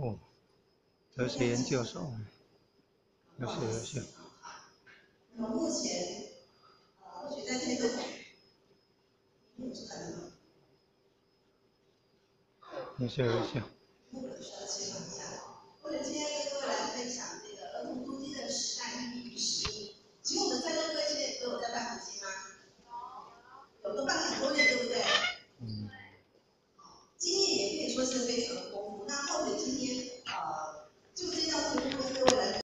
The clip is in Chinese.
哦，哲学研究所，有些有些。那么目前，呃，或许在这个，有可能吗？有些有些。不可说的情况下，或者今天跟各位来分享这个儿童中心的时代意义与使命。其实我们在座各位现在都有在办补习吗？有，有，都办了很多年，对不对？嗯。好经验也可以说是非。